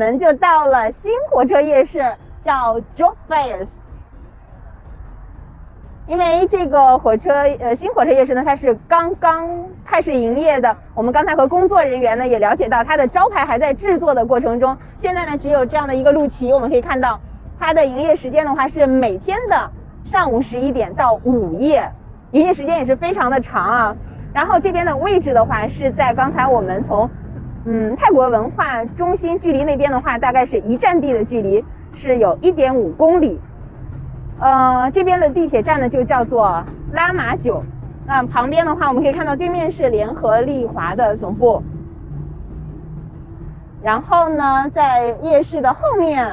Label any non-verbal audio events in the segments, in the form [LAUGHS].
我们就到了新火车夜市，叫 Job Fairs。因为这个火车，呃，新火车夜市呢，它是刚刚开始营业的。我们刚才和工作人员呢也了解到，它的招牌还在制作的过程中。现在呢，只有这样的一个路旗。我们可以看到，它的营业时间的话是每天的上午十一点到午夜，营业时间也是非常的长啊。然后这边的位置的话是在刚才我们从，嗯，泰国文化中心距离那边的话，大概是一站地的距离，是有一点五公里。呃，这边的地铁站呢就叫做拉玛九，那旁边的话我们可以看到对面是联合利华的总部，然后呢，在夜市的后面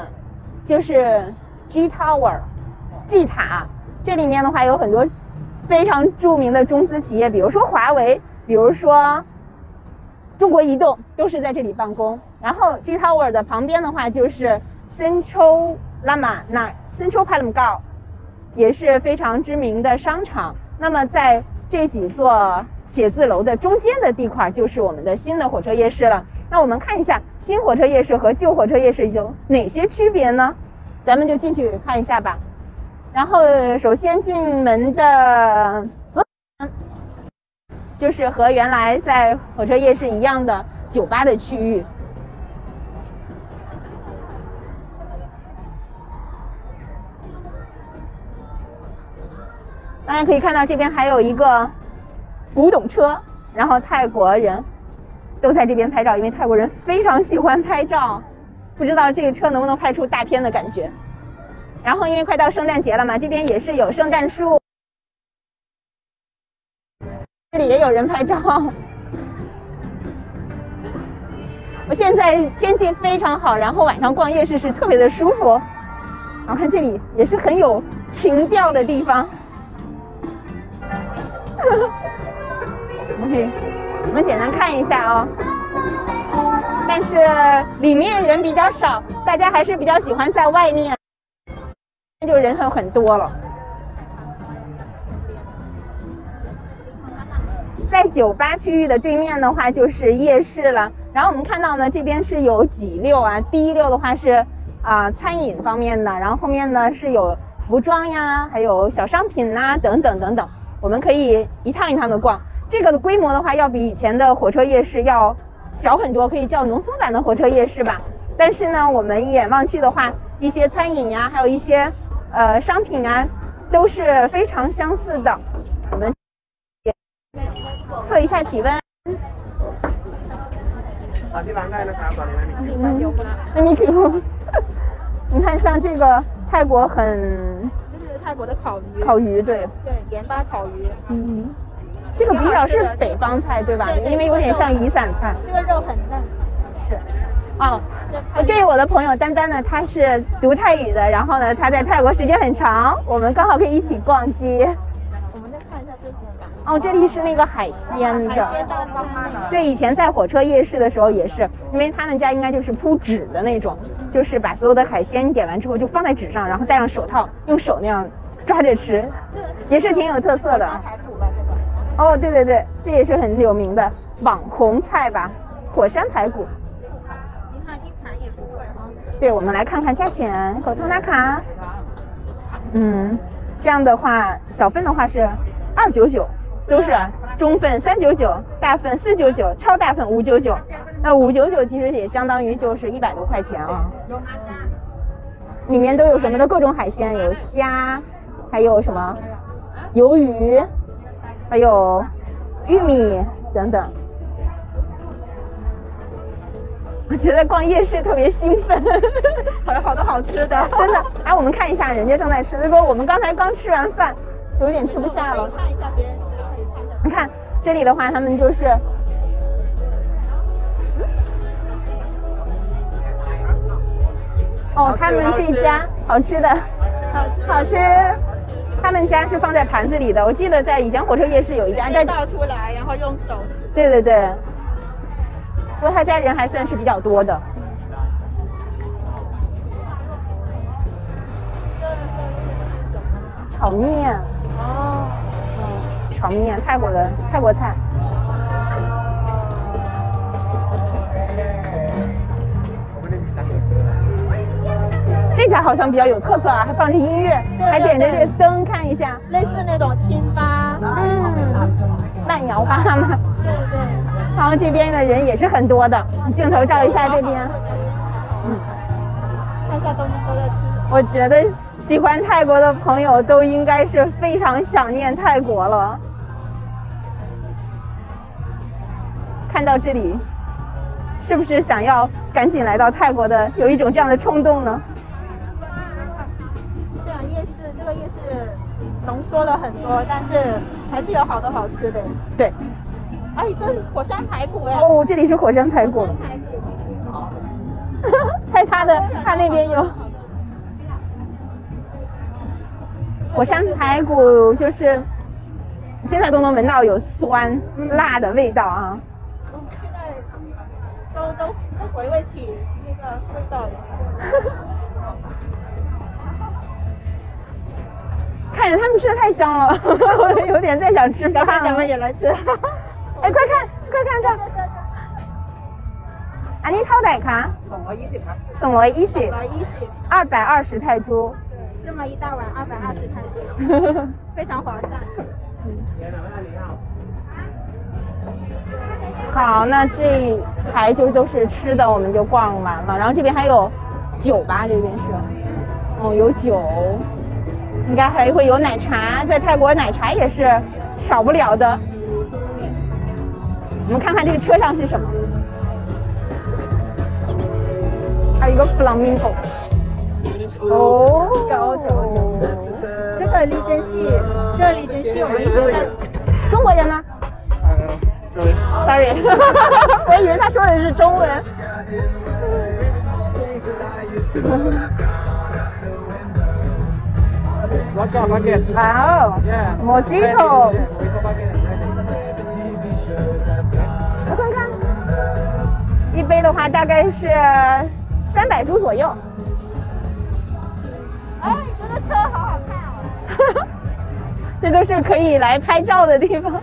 就是 G Tower，G 塔，这里面的话有很多非常著名的中资企业，比如说华为，比如说中国移动，都是在这里办公。然后 G Tower 的旁边的话就是 Central Lama n Central Palm g a o。也是非常知名的商场。那么在这几座写字楼的中间的地块，就是我们的新的火车夜市了。那我们看一下新火车夜市和旧火车夜市有哪些区别呢？咱们就进去看一下吧。然后首先进门的就是和原来在火车夜市一样的酒吧的区域。大家可以看到，这边还有一个古董车，然后泰国人都在这边拍照，因为泰国人非常喜欢拍照。不知道这个车能不能拍出大片的感觉。然后因为快到圣诞节了嘛，这边也是有圣诞树，也有人拍照。我现在天气非常好，然后晚上逛夜市是特别的舒服。然后看这里也是很有情调的地方。OK，我们简单看一下哦。但是里面人比较少，大家还是比较喜欢在外面，那就人很很多了。在酒吧区域的对面的话就是夜市了。然后我们看到呢，这边是有几溜啊？第一溜的话是啊餐饮方面的，然后后面呢是有服装呀，还有小商品呐，等等等等。我们可以一趟一趟的逛，这个的规模的话，要比以前的火车夜市要小很多，可以叫农村版的火车夜市吧。但是呢，我们一眼望去的话，一些餐饮呀，还有一些呃商品啊，都是非常相似的。我们测一下体温。你看，像这个泰国很。泰国的烤鱼，烤鱼对，对盐巴烤鱼，嗯，这个比较是北方菜对吧？因为有点像雨伞菜。这个肉很嫩，是，哦，这是我的朋友丹丹呢，他是读泰语的，然后呢他在泰国时间很长，我们刚好可以一起逛街。哦，这里是那个海鲜的，对，以前在火车夜市的时候也是，因为他们家应该就是铺纸的那种，就是把所有的海鲜点完之后就放在纸上，然后戴上手套，用手那样抓着吃，也是挺有特色的。哦，对对对，这也是很有名的网红菜吧，火山排骨。你看一盘也不贵哈。对，我们来看看价钱，口头拿卡。嗯，这样的话，小份的话是二九九。都是中份三九九，大份四九九，超大份五九九。那五九九其实也相当于就是一百多块钱啊。里面都有什么的各种海鲜，有虾，还有什么鱿鱼，还有玉米等等。我觉得逛夜市特别兴奋，好有好多好吃的，真的。来，我们看一下人家正在吃，那个我们刚才刚吃完饭，有点吃不下了。看一下别人。你看这里的话，他们就是，哦，他们这家好吃的，好好吃，他们家是放在盘子里的。我记得在以前火车夜市有一家，在倒出来，然后用手。对对对，不过他家人还算是比较多的。炒面。哦。炒面，泰国的泰国菜。这家好像比较有特色啊，还放着音乐，对还点着这个灯，看一下，类似那种清吧。嗯，慢摇吧嘛。对对。然后这边的人也是很多的，镜头照一下这边。嗯。看一下东东都在吃。我觉得喜欢泰国的朋友都应该是非常想念泰国了。看到这里，是不是想要赶紧来到泰国的，有一种这样的冲动呢？这样夜市，这个夜市浓缩了很多，但是还是有好多好吃的。对。哎，这是火山排骨哎。哦，这里是火山排骨。排骨。[LAUGHS] 在他的他那边有。火山排骨就是现在都能闻到有酸辣的味道啊。现在都都都回味起那个味道了。看着他们吃的太香了，我 [LAUGHS] 有点在想吃饭了。咱们也来吃。哎，快看，快看这。安妮套餐卡。送我一席。送我一席。送我一席。二百二十泰铢。对，这么一大碗，二百二十泰铢。[LAUGHS] 非常划算。好，那这一排就都是吃的，我们就逛完了。然后这边还有酒吧，这边是，哦，有酒，应该还会有奶茶，在泰国奶茶也是少不了的。我们看看这个车上是什么，还有一个 flamingo。哦，有有有，这个李珍熙，这个李珍熙我们一直在。中国人 sorry，[LAUGHS] 我以为他说的是中文。好，摩机头。我看看，一杯的话大概是三百铢左右。哎，你们车好好看哦！[LAUGHS] 这都是可以来拍照的地方。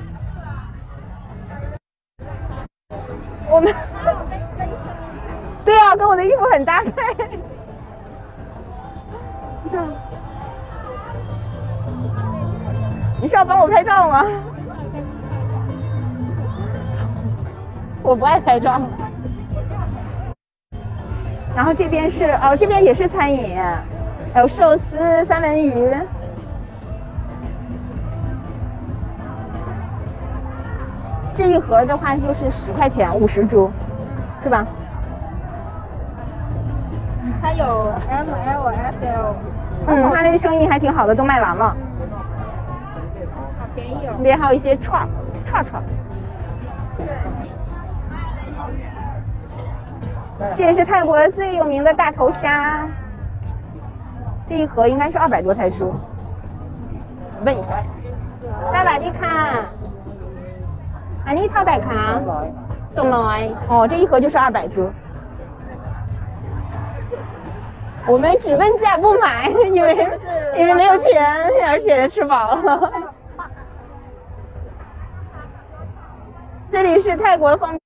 搭配。这样，你是要帮我拍照吗？我不爱拍照。然后这边是哦，这边也是餐饮，还有寿司、三文鱼。这一盒的话就是十块钱，五十铢，是吧？它有 M L S L，嗯，他那个生意还挺好的，都卖完了。好便宜哦那。边还有一些串儿串串。这也是泰国最有名的大头虾，这一盒应该是二百多泰铢。问一下，萨瓦迪卡，安妮塔百卡，送来哦，这一盒就是二百铢。我们只问价不买，[LAUGHS] 因为因为没有钱，而且吃饱了。[LAUGHS] 这里是泰国方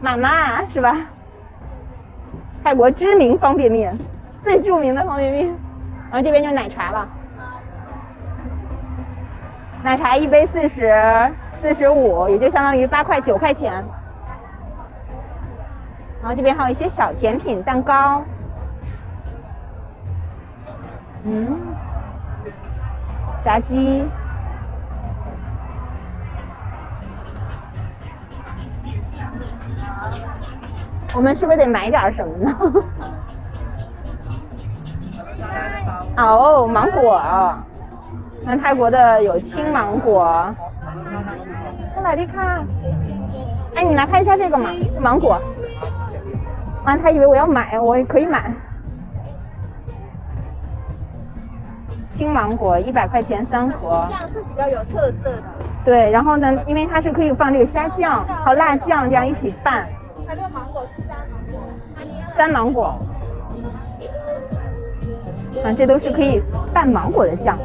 妈妈是吧？泰国知名方便面，最著名的方便面。然后这边就是奶茶了，奶茶一杯四十四十五，也就相当于八块九块钱。然后这边还有一些小甜品、蛋糕。嗯，炸鸡。我们是不是得买点什么呢？[LAUGHS] 哦，芒果。那泰国的有青芒果。在哪里看？哎，你来看一下这个嘛，芒果。啊，他以为我要买，我也可以买。青芒果一百块钱三盒这。样是比较有特色的。对，然后呢，因为它是可以放这个虾酱还有辣酱这样一起拌。它这个芒果是山芒果，酸芒果，啊，这都是可以拌芒果的酱。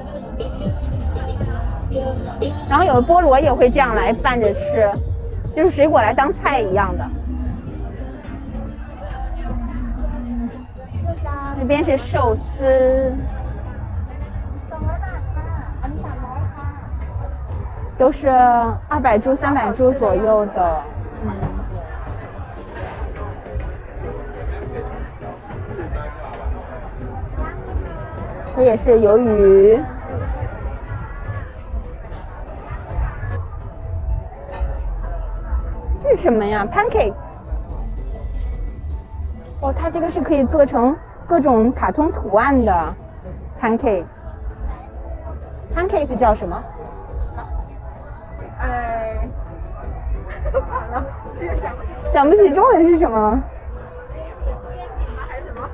然后有的菠萝也会这样来拌着吃，就是水果来当菜一样的。这边是寿司，都是二百铢、三百铢左右的。嗯，这也是鱿鱼。这是什么呀？pancake。哦，它这个是可以做成各种卡通图案的 pancake。pancake 叫什么？哎，完了，这个想想不起中文是什么。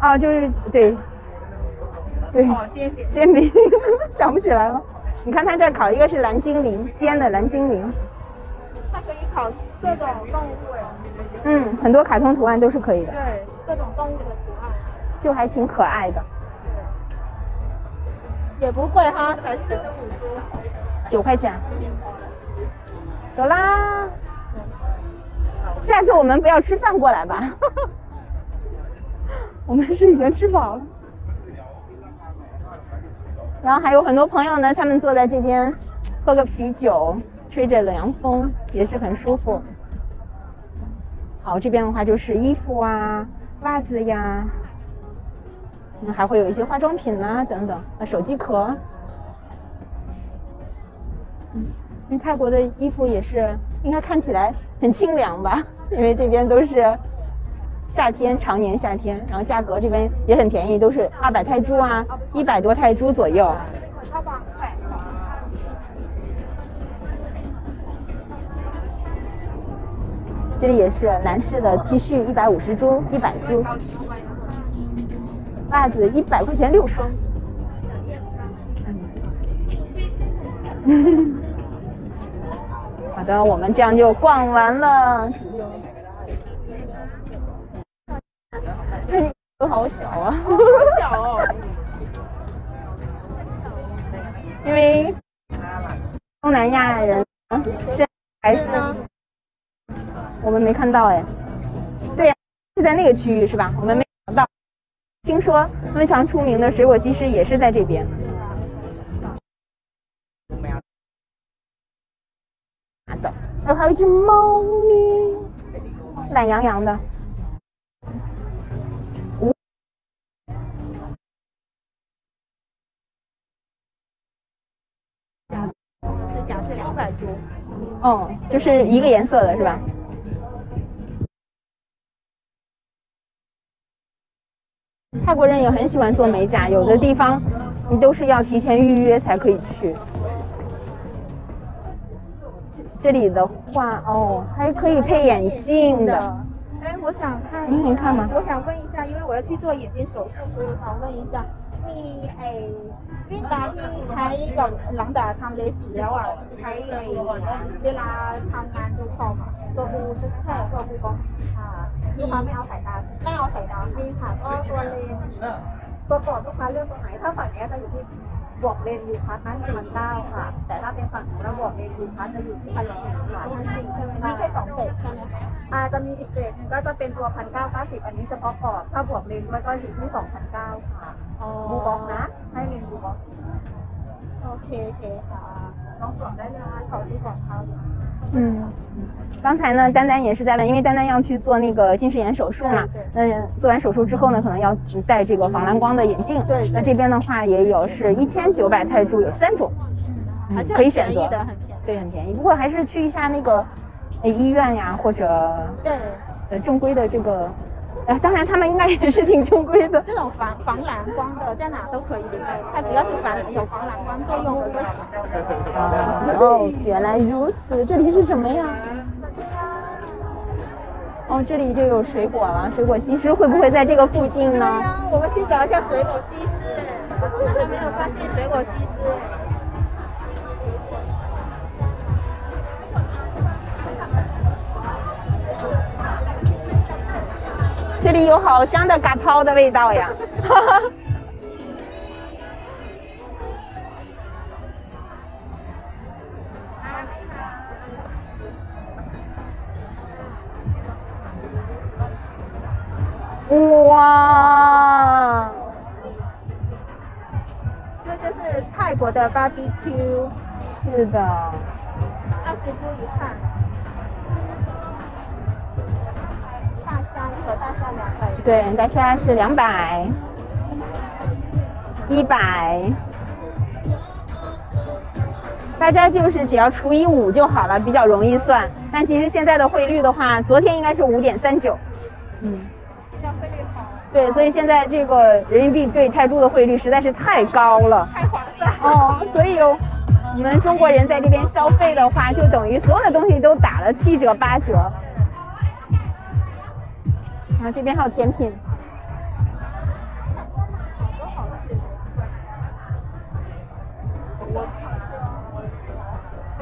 啊，就是对，对，哦，煎饼。煎饼，[LAUGHS] 想不起来了。你看它这儿烤一个是蓝精灵，煎的蓝精灵。它可以烤各种动物哎，嗯，很多卡通图案都是可以的，对，各种动物的就还挺可爱的。也不贵哈，才四十五铢。九块钱。走啦！下次我们不要吃饭过来吧。[LAUGHS] 我们是已经吃饱了。然后还有很多朋友呢，他们坐在这边喝个啤酒，吹着凉风，也是很舒服。好，这边的话就是衣服啊、袜子呀，嗯，还会有一些化妆品啊等等，啊，手机壳。嗯，因为泰国的衣服也是应该看起来很清凉吧，[LAUGHS] 因为这边都是夏天，常年夏天，然后价格这边也很便宜，都是二百泰铢啊，一百多泰铢左右。这里也是男士的 T 恤，一百五十铢，一百铢。袜子一百块钱六双。嗯好的，我们这样就逛完了。[LAUGHS] 都好小啊，好小哦，因为东南亚人现在还是我们没看到哎，对呀、是在那个区域是吧？我们没找到。听说非常出名的水果西施也是在这边。好的，哎，还有一只猫咪，懒洋洋的。指甲是两百株。哦，就是一个颜色的是吧？泰国人也很喜欢做美甲，有的地方你都是要提前预约才可以去。这这里的话，哦，还可以配眼镜的。哎，我想看，您能看吗我想问一下，因为我要去做眼睛手术，所以我想问一下， นี่ไอ้วิตาที่ใช้กับหลังจากทำเลสิแล้วอะใช้ไอ้เวลาทำงานดูคอมอะตัวบูใช่ใช่ตัวบูบอลอ่าลูกค้าไม่เอาสายตาไม่เอาสายตามีค่ะก็ตัวเลนตัวกรอบลูกค้าเลือกตรงไหนถ้าฝั่งเนี้ยจะอยู่ที่บวกเลนยูคัสนั้นพันเก้าค่ะ แต่ถ้าเป็นฝั่งของเราบวกเลนยูคัสจะอยู่ที่พันสี่ค่ะพันสี่ใช่ไหมมีแค่สองเกรดใช่ไหมคะอาจะมีอีกเกรดหนึงก็จะเป็นตัวพันเก้าเก้าสิบอันนี้เฉพาะกรอบถ้าบวกเลนด้วยก็อยู่ที่สองพันเก้าค่ะ บูบ็อกนะ ให้เลนบูบ็อกโอเคโอเคค่ะลองสวมได้เลยขอที่ก่อนเขา 嗯，刚才呢，丹丹也是在问，因为丹丹要去做那个近视眼手术嘛对，那做完手术之后呢，可能要戴这个防蓝光的眼镜。对对那这边的话也有是一千九百泰铢，有三种，嗯还是可以选择很便宜的，很便宜。对，很便宜。不过还是去一下那个呃医院呀，或者对，呃正规的这个， 呃，当然他们应该也是挺正规的。这种防防蓝光的在哪都可以，它只要是防有防蓝光作用的都行。哦，原来如此，这里是什么呀？哦，这里就有水果了，水果西施会不会在这个附近呢？对呀，我们去找一下水果西施，还 [LAUGHS] 没有发现水果西施。里有好香的嘎抛的味道呀！哈哈。哇，这就是泰国的 barbecue，是的，二十铢一串。虾一盒大虾两百。对，大虾是两百，一百。大家就是只要除以五就好了，比较容易算。但其实现在的汇率的话，昨天应该是五点三九，嗯，对，所以现在这个人民币对泰铢的汇率实在是太高了。太划算。哦，所以我们中国人在这边消费的话，就等于所有的东西都打了七折八折。然后这边还有甜品，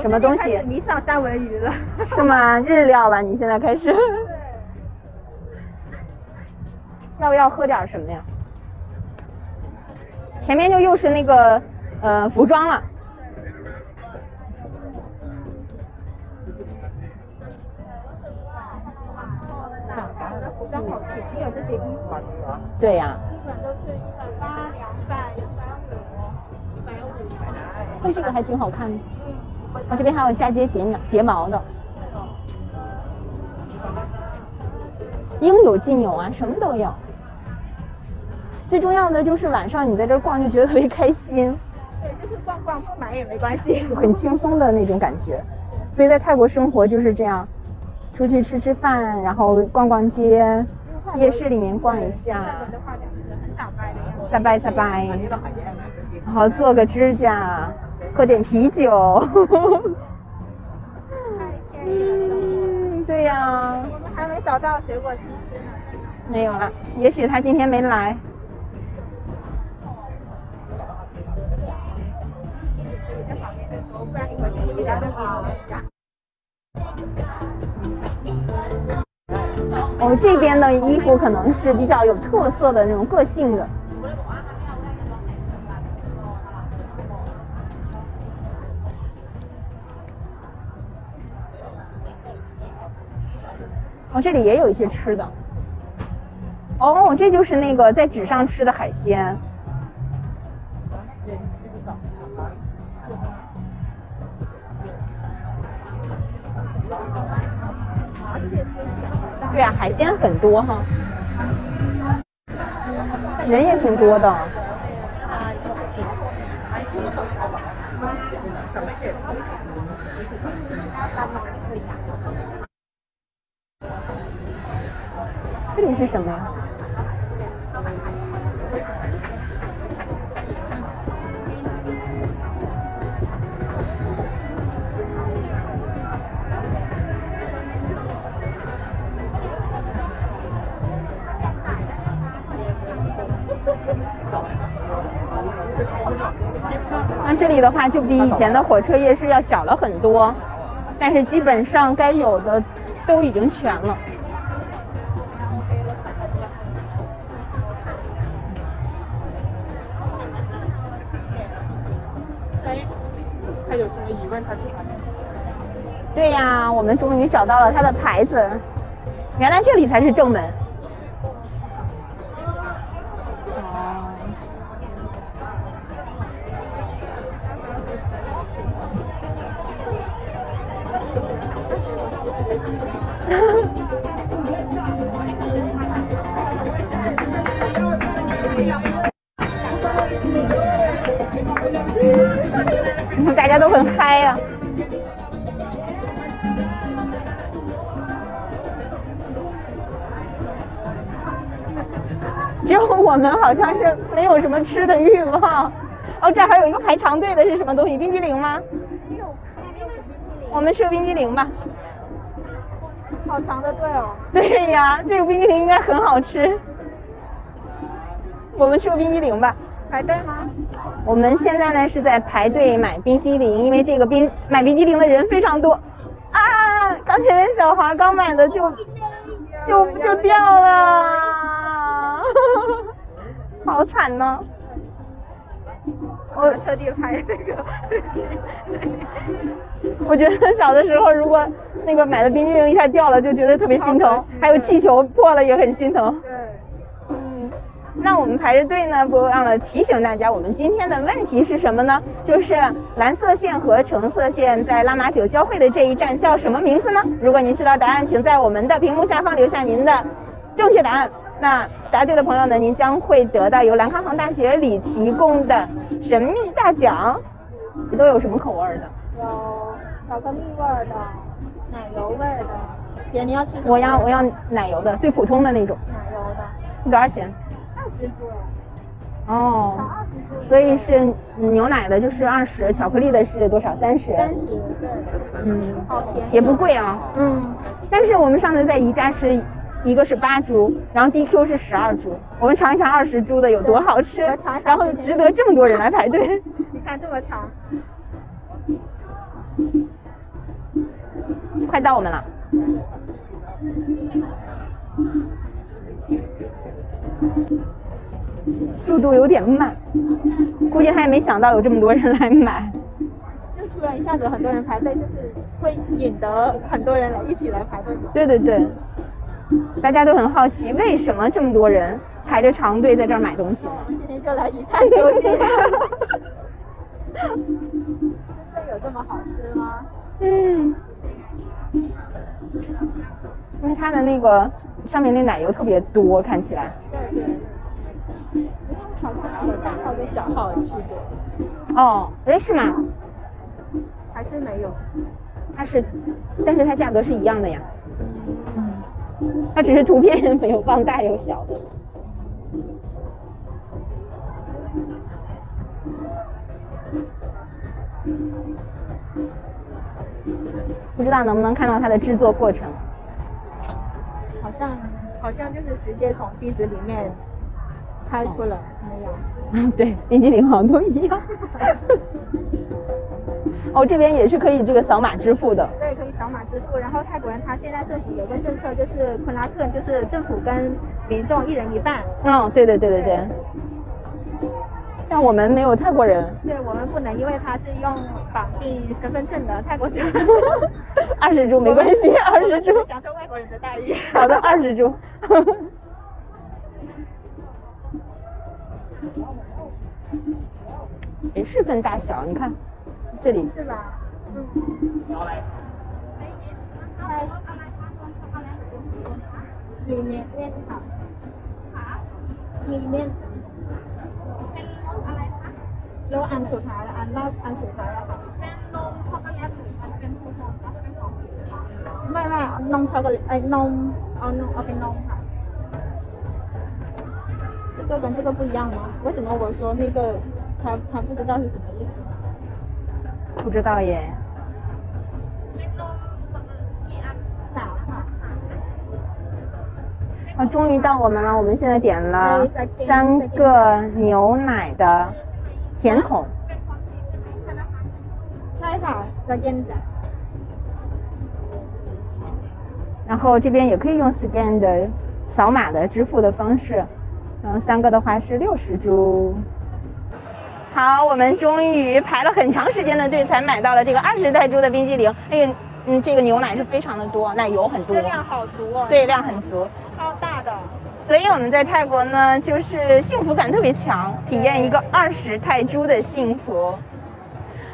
什么东西？迷上三文鱼了。是吗？[LAUGHS] 日料了，你现在开始？要不要喝点什么呀？前面就又是那个呃服装了。服装好便宜哦，这些衣服对呀、基本都是一百八、两百、一百五、一百五。哎，这个还挺好看的。我，这边还有嫁接睫毛睫毛的，应有尽有啊，什么都有。最重要的就是晚上你在这儿逛就觉得特别开心，对，就是逛逛不买也没关系。就很轻松的那种感觉。所以在泰国生活就是这样，出去吃吃饭，然后逛逛街，夜市里面逛一下拜撒拜，然后做个指甲，喝点啤酒。对呀、我们还没找到水果。没有了，也许他今天没来。哦，这边的衣服可能是比较有特色的那种个性的。哦，这里也有一些吃的。哦，这就是那个在纸上吃的海鲜。对啊，海鲜很多哈，人也挺多的。这里是什么？的话，就比以前的火车夜市要小了很多，但是基本上该有的都已经全了。对呀，我们终于找到了它的牌子，原来这里才是正门。大家都很嗨呀、只有我们好像是没有什么吃的欲望。哦，这还有一个排长队的是什么东西？冰激凌吗？我们吃个冰激凌吧。好长的队哦。[LAUGHS] 对呀，这个冰激凌应该很好吃。我们吃个冰激凌吧。排队吗？我们现在呢是在排队买冰激凌，因为这个冰买冰激凌的人非常多。啊，刚前面小孩刚买的就就就掉了，[LAUGHS] 好惨呢。我特地拍这个。[LAUGHS] 我觉得小的时候，如果那个买的冰激凌一下掉了，就觉得特别心疼。还有气球破了也很心疼。对。嗯，那我们排着队呢，不忘了提醒大家，我们今天的问题是什么呢？就是蓝色线和橙色线在拉玛九交汇的这一站叫什么名字呢？如果您知道答案，请在我们的屏幕下方留下您的正确答案。那答对的朋友呢，您将会得到由兰康行大学里提供的神秘大奖。你都有什么口味的？有巧克力味儿的，奶油味儿的。姐，你要吃？我要我要奶油的，最普通的那种。奶油的，多少钱？二十多。哦。所以是牛奶的，就是二十，巧克力的是多少？三十。三十，对。嗯，好甜。也不贵啊。嗯。但是我们上次在宜家吃，一个是八株，然后 DQ 是十二株，我们尝一下二十株的有多好吃，然后值得这么多人来排队。[LAUGHS] 你看这么长。[LAUGHS] 快到我们了。速度有点慢，估计他也没想到有这么多人来买。就突然一下子很多人排队，就是会引得很多人来一起来排队。对对对，大家都很好奇，为什么这么多人排着长队在这儿买东西？今天就来一探究竟。真的有这么好吃吗？嗯。因为它的那个上面那奶油特别多，看起来。对对。好像有大号跟小号的区别。哦，哎，是吗？还是没有？它是，但是它价格是一样的呀。嗯。它只是图片没有放大，有小的。不知道能不能看到它的制作过程？好像好像就是直接从机子里面开出了那样。嗯，[LAUGHS] 对，冰激凌好像都一样。[LAUGHS] 哦，这边也是可以这个扫码支付的。对，可以扫码支付。然后泰国人他现在政府有个政策，就是昆拉克，就是政府跟民众一人一半。嗯，对对对对对。但我们没有泰国人，对我们不能，因为他是用绑定身份证的泰国籍。[LAUGHS] 二十株没关系，二十株享受外国人的待遇。好的，二十株。也 [LAUGHS] 是分大小，你看这里是吧？嗯。里面面好，里面。แล้วอันสุดท้ายอันรอบอันสุดท้ายอะค่ะเส้นนมช็อกโกแลตหรือมันเป็นผสมกับเป็นของไม่ไม่นมช็อกโกแลตไอ้นมเอานมเอาเป็นนมค่ะ这个跟这个不一样吗？为什么我说那个他他不知道是什么意思？ 不知道耶。啊，终于到我们了！我们现在点了三个牛奶的。甜筒。猜哈，再给你然后这边也可以用 scan 的扫码的支付的方式，然后三个的话是六十铢。好，我们终于排了很长时间的队才买到了这个二十泰铢的冰激凌。哎呀，嗯，这个牛奶是非常的多，奶油很多，量好足哦。对，量很足，超大的。所以我们在泰国呢，就是幸福感特别强，体验一个二十泰铢的幸福。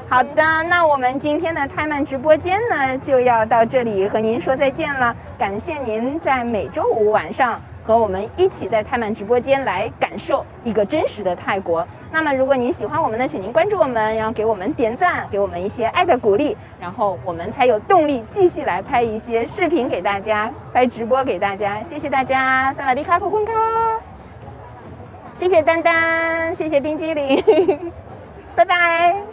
好的，那我们今天的泰曼直播间呢，就要到这里和您说再见了。感谢您在每周五晚上。和我们一起在泰曼直播间来感受一个真实的泰国。那么，如果您喜欢我们呢，请您关注我们，然后给我们点赞，给我们一些爱的鼓励，然后我们才有动力继续来拍一些视频给大家，拍直播给大家。谢谢大家，萨瓦迪卡，库坤卡，谢谢丹丹，谢谢冰激凌，[LAUGHS] 拜拜。